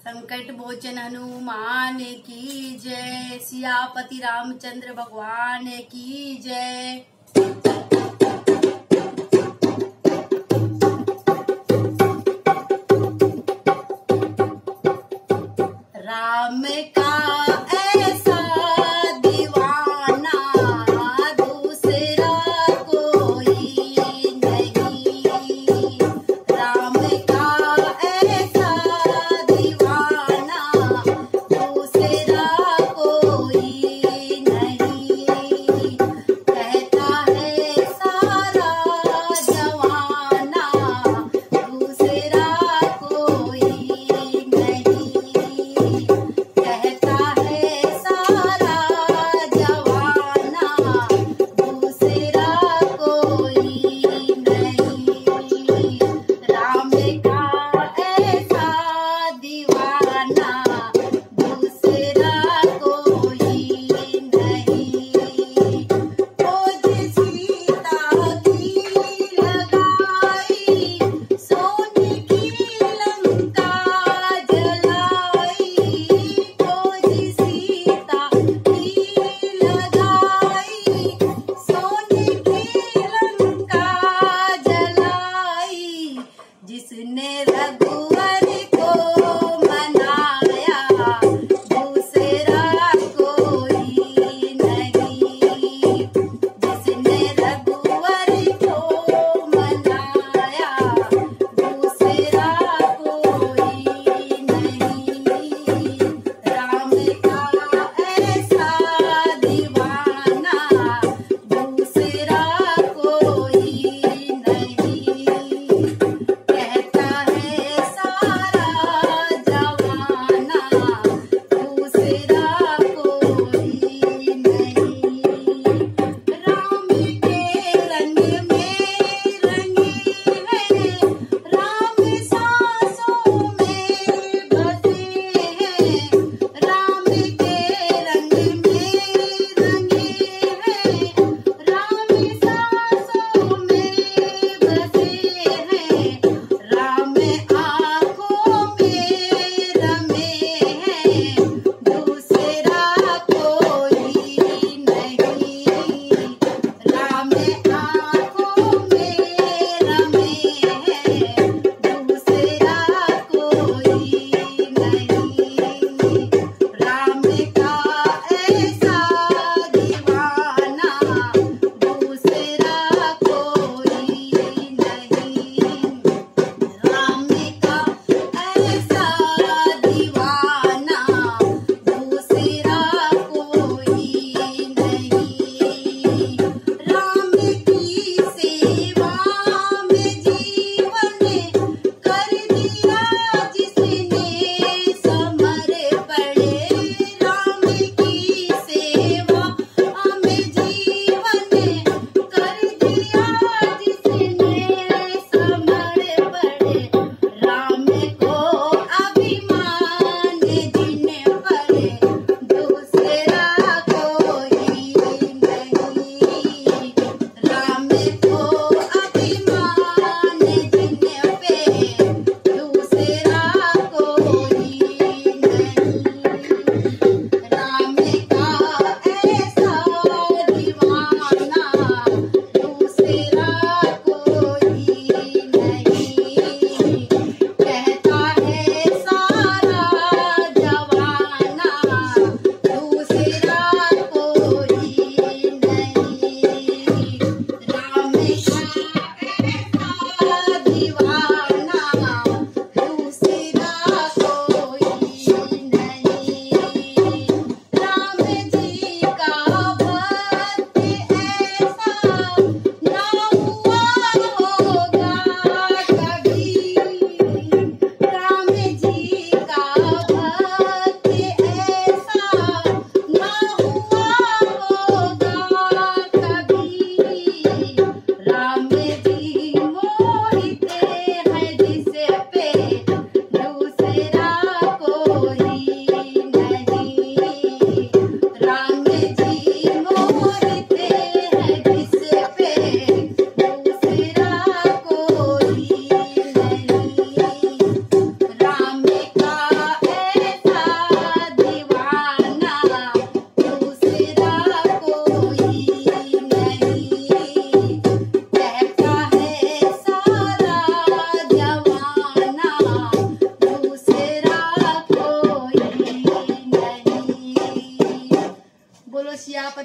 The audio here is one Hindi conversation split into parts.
संकट मोचन हनुमान की जय। सियापति रामचंद्र भगवान की जय।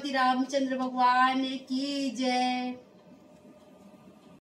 रामचंद्र भगवान की जय।